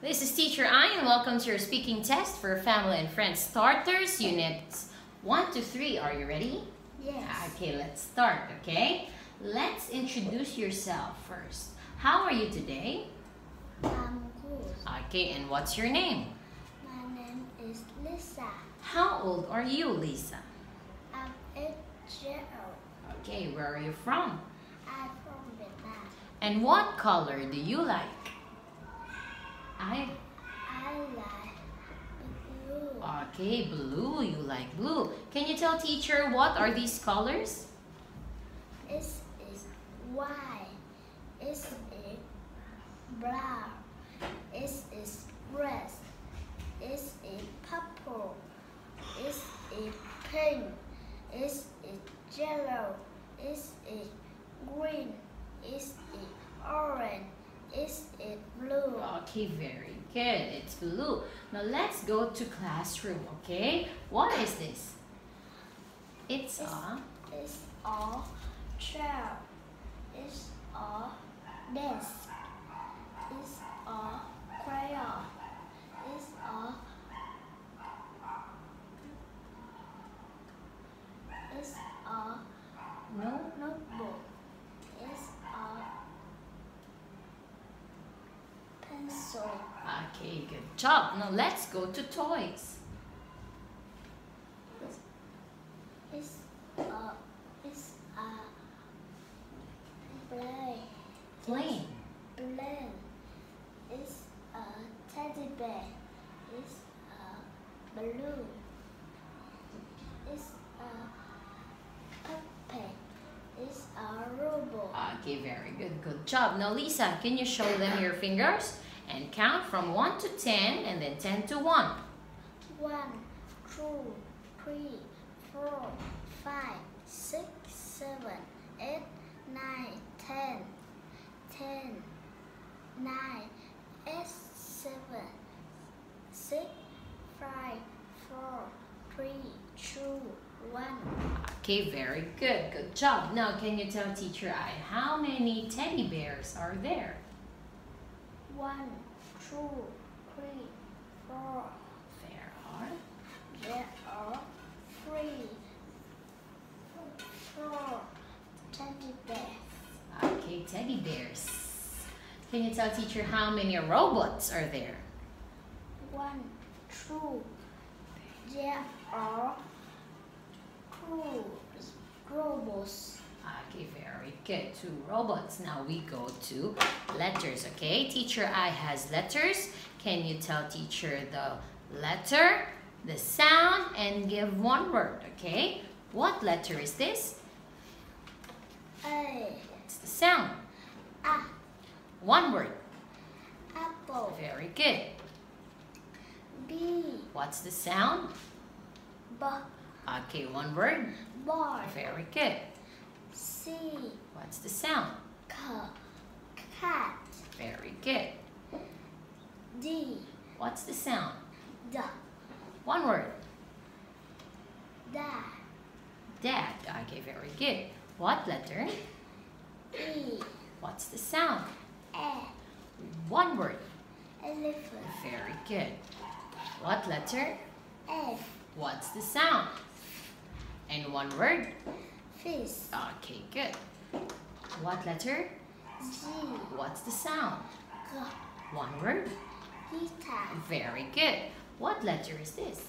This is Teacher I and welcome to your speaking test for Family and Friends Starters Units 1 to 3. Are you ready? Yes. Okay, let's start, okay? Let's introduce yourself first. How are you today? I'm good. Okay, and what's your name? My name is Lisa. How old are you, Lisa? I'm eight years old. Okay, where are you from? I'm from Vietnam. And what color do you like? I I like blue. Okay, blue. You like blue. Can you tell teacher what are these colors? This is white. This is brown. This is red. This is purple. This is pink. This is yellow. This is green. This is orange. This is blue. Okay, very good. It's blue. Now let's go to classroom, okay? What is this? It's a It's a chair. It's a desk. It's a crayon. It's a It's a no. notebook. It's a pencil. Okay, good job. Now let's go to toys. It's a it's a play. Plane. Plane. It's a uh, teddy bear. It's a uh, balloon. It's a uh, puppet. It's a robot. Okay, very good. Good job. Now Lisa, can you show them your fingers and count from 1 to 10 and then 10 to 1? One, two, three, four, five, six, seven, eight, nine, ten. Ten, nine, eight, seven, six, five, four, three, two, one. Okay, very good. Good job. Now, can you tell teacher I how many teddy bears are there? One, two, three, four. There are. There are three, four teddy bears. Okay, teddy bears. Can you tell teacher how many robots are there? One, two. There are two robots. Okay, good. Two robots. Now we go to letters, okay? Teacher I has letters. Can you tell teacher the letter, the sound, and give one word, okay? What letter is this? A, It's the sound. a, One word. apple. Very good. B, What's the sound? b, Okay, one word. boy. Very good. C, What's the sound? c, cat. Very good. D, What's the sound? d, One word. dad. Dad. Okay, very good. What letter? E, What's the sound? a, One word. elephant. Very good. What letter? F, What's the sound? And one word? Fish. Okay, good. What letter? G, What's the sound? g, One word? guitar. Very good. What letter is this?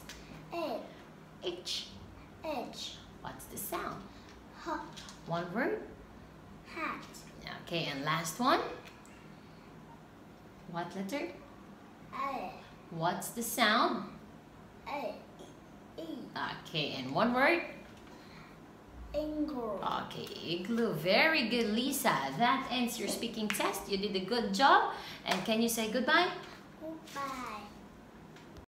A, H. H, What's the sound? h, One word? hat. Okay, and last one? What letter? A, What's the sound? A, E, Okay, and one word? Okay, igloo. Very good, Lisa. That ends your speaking test. You did a good job. And can you say goodbye? Goodbye.